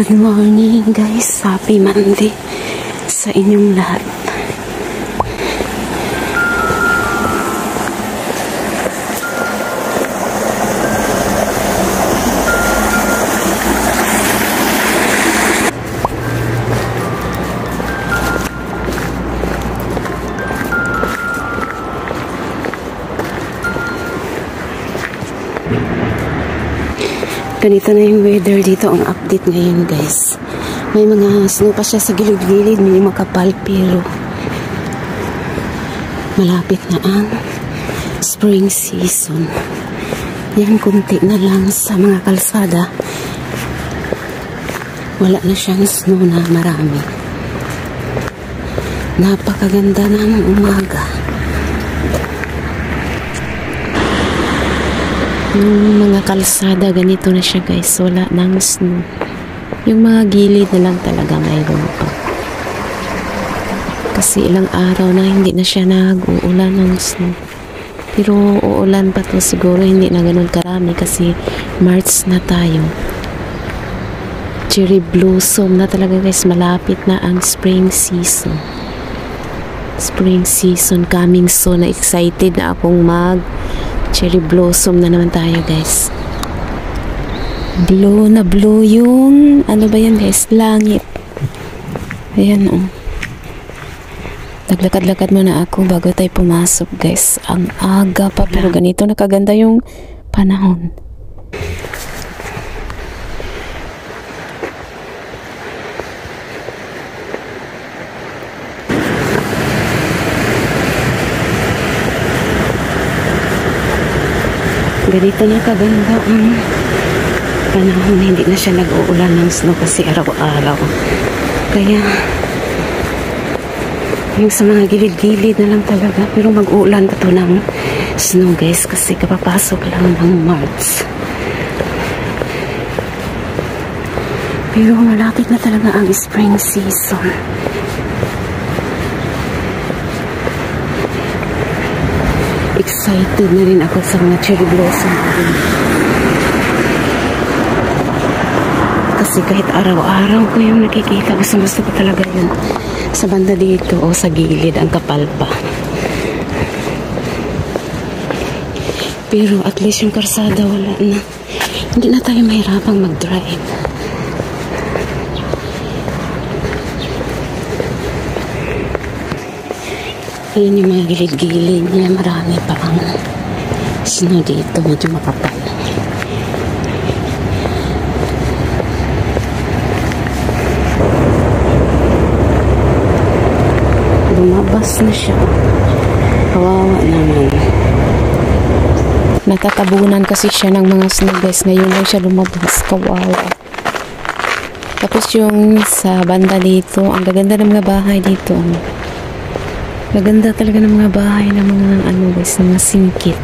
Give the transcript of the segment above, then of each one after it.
Good morning guys. Happy Monday sa inyong lahat. Ganito na yung weather dito ang update ngayon guys. May mga snow pa siya sa gilid-gilid, may makapal pero malapit na ang spring season. Yan kunti na lang sa mga kalsada. Wala na siyang snow na marami. Napakaganda ng umaga. Yung mga kalsada, ganito na siya guys. Wala nang snow. Yung mga gilid na lang talaga mayroon pa. Kasi ilang araw na hindi na siya nag-uulan ng snow. Pero uulan pa to siguro hindi na ganun karami kasi March na tayo. Cherry blossom na talaga guys. Malapit na ang spring season. Spring season coming soon. Na excited na akong mag cherry blossom na naman tayo guys. Blue na blue yung ano ba yan guys? Langit. Ayan oh. Naglakad-lakad muna ako bago tayo pumasok guys. Ang aga pa pero ganito nakaganda yung panahon ganito na kaganda ang panahon hindi na siya nag-uulan ng snow kasi araw-araw. Kaya yung sa mga gilid-gilid na lang talaga pero mag-uulan pa to ng snow guys kasi kapapasok lang ng March. Pero malapit na talaga ang spring season excited na rin ako sa mga cherry blossom. Kasi kahit araw-araw ko yung nakikita gusto gusto ko talaga yun. Sa banda dito o sa gilid ang kapal pa. Pero at least yung karsada wala na. Hindi na tayo mahirapang mag-drive Ayan yung mga gilid-gilid niya. Marami pa ang snow dito. Medyo makapal. Lumabas na siya. Kawawa naman. Natatabunan kasi siya ng mga snow guys. Ngayon lang siya lumabas. Kawawa. Tapos yung sa banda dito, ang gaganda ng mga bahay dito. Maganda talaga ng mga bahay ng mga ano guys, ng mga singkit.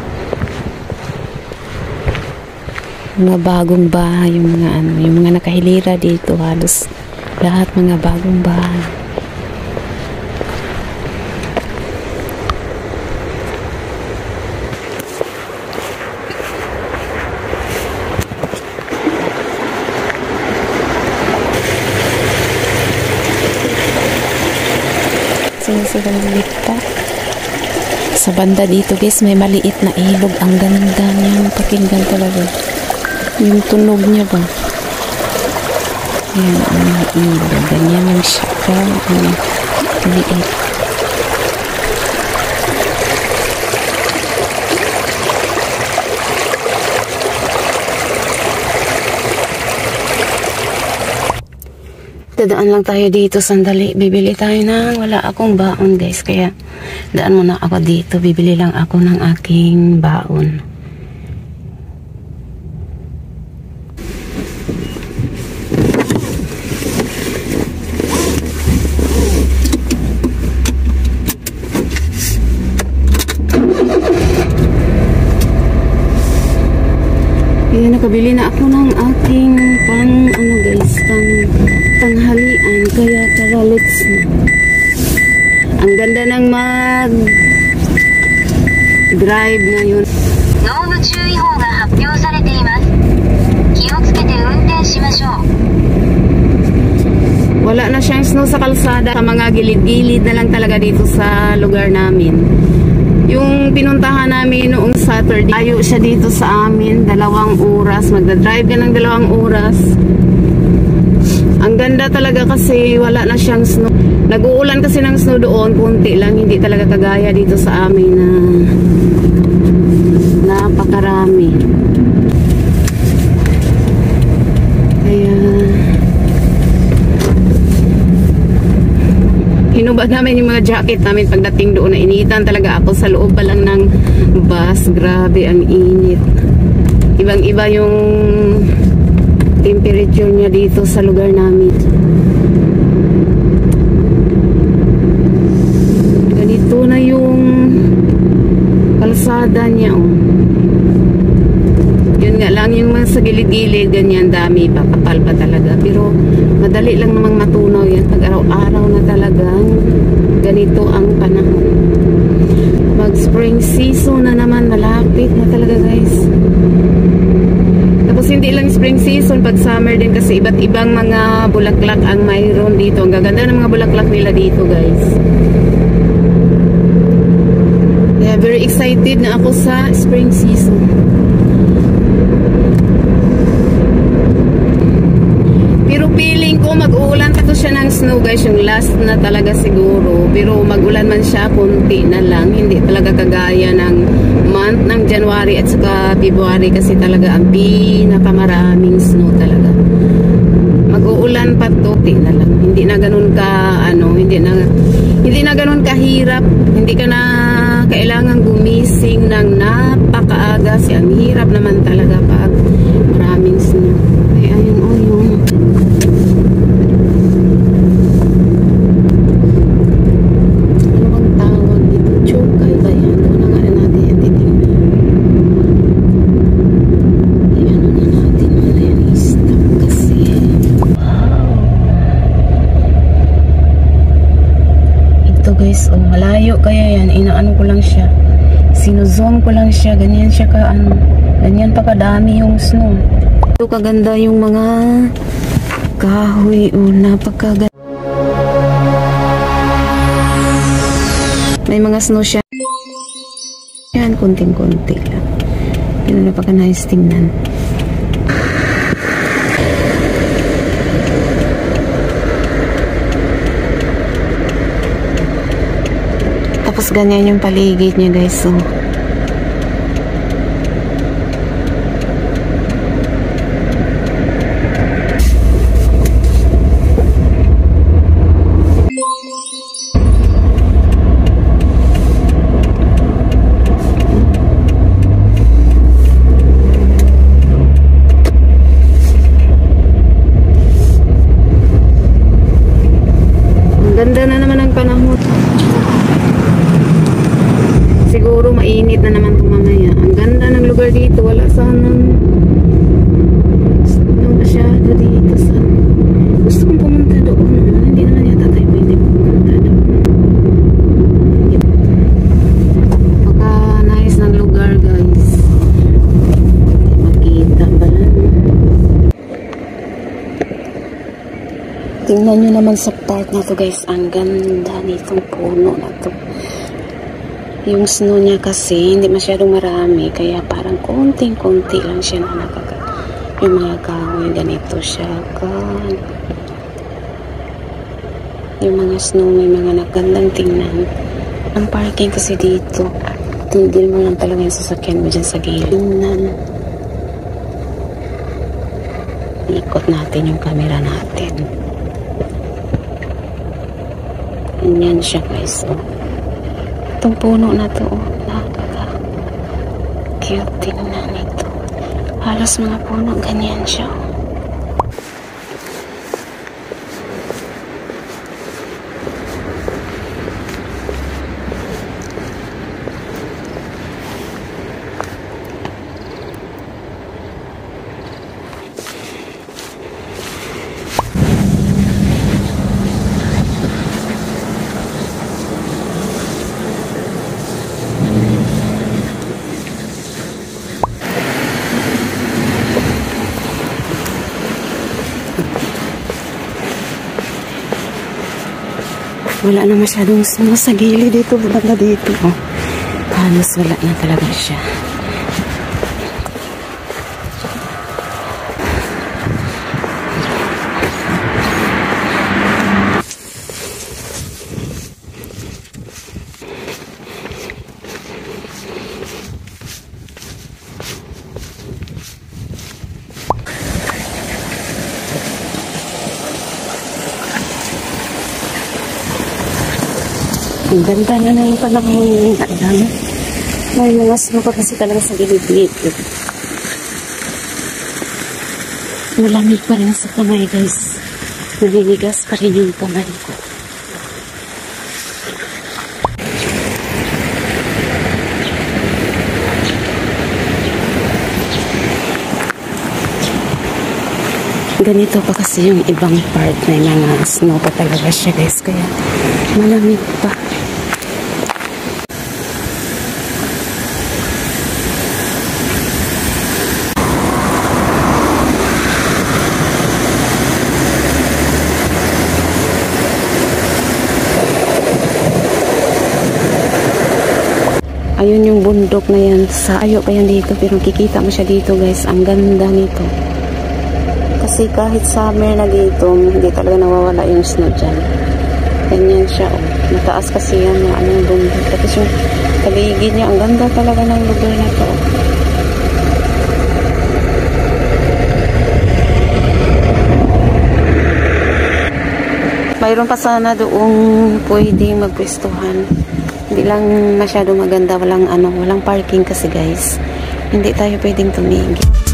Mga bagong bahay, yung mga ano, yung mga nakahilira dito halos lahat mga bagong bahay. Sinisigalit pa sa banda dito guys may maliit na ilog. Ang ganda niyang pakinggan talaga. Yung tunog niya ba? Yan ang ilog. Ganyan lang siya. Ang maliit Dadaan lang tayo dito sandali. Bibili tayo ng wala akong baon guys. Kaya daan muna ako dito. Bibili lang ako ng aking baon. Kaya nakabili na ako ng aking pang ano guys, pang tanghalian. Kaya tara let's na. Ang ganda ng mag drive ngayon. 濃霧注意報が発表されています気をつけて運転しましょう Wala na siyang snow sa kalsada. Sa mga gilid-gilid na lang talaga dito sa lugar namin. Yung pinuntahan namin noong Saturday, ayo siya dito sa amin, dalawang oras. Magdadrive ka ng dalawang oras. Ganda talaga kasi wala na siyang snow. Nag-uulan kasi ng snow doon, kunti lang. Hindi talaga kagaya dito sa amin na napakarami. Kaya hinubad namin yung mga jacket namin pagdating doon na initan talaga ako sa loob pa lang ng bus. Grabe ang init. Ibang iba yung temperature niya dito sa lugar namin. Ganito na yung kalsada niya. Oh. Yun nga lang yung mga sa gilid-gilid, ganyan dami pa, kapal pa talaga. Pero madali lang namang matunaw yan pag araw-araw na talagang ganito ang panahon. Mag spring season na naman, malapit na talaga guys. Hindi lang spring season, pag summer din kasi iba't ibang mga bulaklak ang mayroon dito. Ang gaganda ng mga bulaklak nila dito guys. Kaya very excited na ako sa spring season. Pero mag-uulan pa to siya ng snow guys, yung last na talaga siguro. Pero mag-ulan man siya, konti na lang. Hindi talaga kagaya ng month ng January at saka February kasi talaga ang pinakamaraming snow talaga. Mag-uulan pa to, na lang. Hindi na ganun ka, ano, hindi na, hindi na ganun kahirap. Hindi ka na kailangan gumising ng napakaaga. Kasi ang hirap naman talaga pag maraming snow. Ay, ayun, oh, yung ano bang tawag dito? Chukay ba yan? Doon na nga natin yan titingnan. Ayan, ano na natin. Wala yan. I-stop kasi. Ito guys, oh, malayo kaya yan. Inaano ko lang siya. Sinuzoom ko lang siya. Ganyan siya ka, ano. Ganyan pa kadami yung snow. Ito kaganda yung mga kahoy. Oh, napakaganda. May mga snow siya. Yan, kunting-kunti lang. Yun napaka nice tingnan. Tapos ganyan yung paligid niya guys. So, ang ganda na naman ang panahon. Siguro mainit na naman kung mamaya. Ang ganda ng lugar dito. Wala sanang snow masyado dito sa gusto kong pumunta doon. Hindi naman yata tayo pwede pumunta doon. Baka nice ng lugar guys. Hindi makita ba lang. Tingnan nyo naman sa part na to guys. Ang ganda nitong puno na to. Yung snow niya kasi hindi masyadong marami. Kaya parang konting-konti lang siya na nakaka... Yung mga kahoy, ganito siya. Gan. Yung mga snow may mga nagandang tingnan. Ang parking kasi dito. Tigil mo lang talaga yung sasakyan mo dyan sa gilid. Tingnan. Ikot natin yung camera natin. Ganyan siya guys. Oh. Itong puno na to. Oh. Cute tingnan ito. Halos mga puno ganyan siya. oh. Wala na masyadong snow sa gilid dito. Banda dito. Oh. Halos wala na talaga siya. Ang ganda na na yung panahon. Ang dami. May mga snow kasi talaga sa gilid dito. Malamig pa rin sa kamay guys. Naninigas pa rin yung kamay ko. Ganito pa kasi yung ibang part may mga snow pa talaga siya guys. Kaya malamig pa. Ayun yung bundok na yan. Sa ayo pa yan dito. Pero kikita mo siya dito guys. Ang ganda nito. Kasi kahit summer na dito, hindi talaga nawawala yung snow dyan. Ganyan siya. Oh. Mataas kasi yan yung ano yung bundok. Tapos yung paligid niya. Ang ganda talaga ng lugar na to. Mayroon pa sana doong pwedeng magpwestuhan. Hindi lang masyado maganda, walang ano, walang parking kasi guys. Hindi tayo pwedeng tumigil.